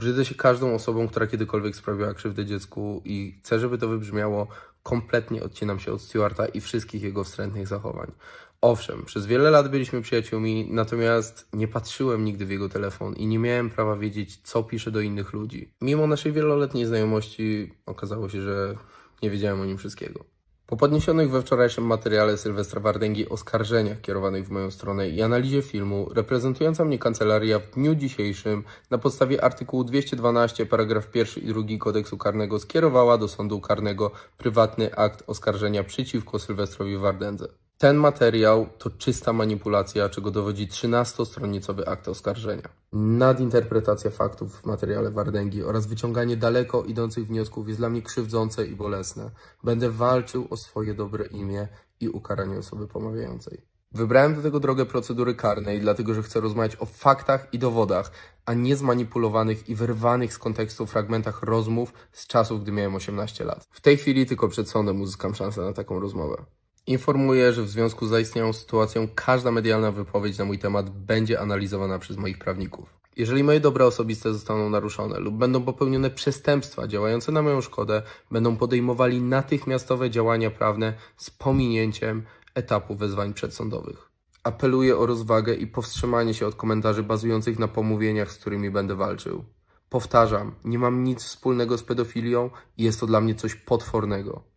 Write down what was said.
Brzydzę się każdą osobą, która kiedykolwiek sprawiła krzywdę dziecku i chcę, żeby to wybrzmiało, kompletnie odcinam się od Stewarta i wszystkich jego wstrętnych zachowań. Owszem, przez wiele lat byliśmy przyjaciółmi, natomiast nie patrzyłem nigdy w jego telefon i nie miałem prawa wiedzieć, co pisze do innych ludzi. Mimo naszej wieloletniej znajomości okazało się, że nie wiedziałem o nim wszystkiego. Po podniesionych we wczorajszym materiale Sylwestra Wardęgi oskarżeniach kierowanych w moją stronę i analizie filmu, reprezentująca mnie kancelaria w dniu dzisiejszym na podstawie artykułu 212 paragraf 1 i 2 kodeksu karnego skierowała do sądu karnego prywatny akt oskarżenia przeciwko Sylwestrowi Wardędze. Ten materiał to czysta manipulacja, czego dowodzi 13-stronicowy akt oskarżenia. Nadinterpretacja faktów w materiale Wardęgi oraz wyciąganie daleko idących wniosków jest dla mnie krzywdzące i bolesne. Będę walczył o swoje dobre imię i ukaranie osoby pomawiającej. Wybrałem do tego drogę procedury karnej, dlatego że chcę rozmawiać o faktach i dowodach, a nie zmanipulowanych i wyrwanych z kontekstu fragmentach rozmów z czasów, gdy miałem 18 lat. W tej chwili tylko przed sądem uzyskam szansę na taką rozmowę. Informuję, że w związku z zaistniałą sytuacją każda medialna wypowiedź na mój temat będzie analizowana przez moich prawników. Jeżeli moje dobra osobiste zostaną naruszone lub będą popełnione przestępstwa działające na moją szkodę, będą podejmowali natychmiastowe działania prawne z pominięciem etapu wezwań przedsądowych. Apeluję o rozwagę i powstrzymanie się od komentarzy bazujących na pomówieniach, z którymi będę walczył. Powtarzam, nie mam nic wspólnego z pedofilią i jest to dla mnie coś potwornego.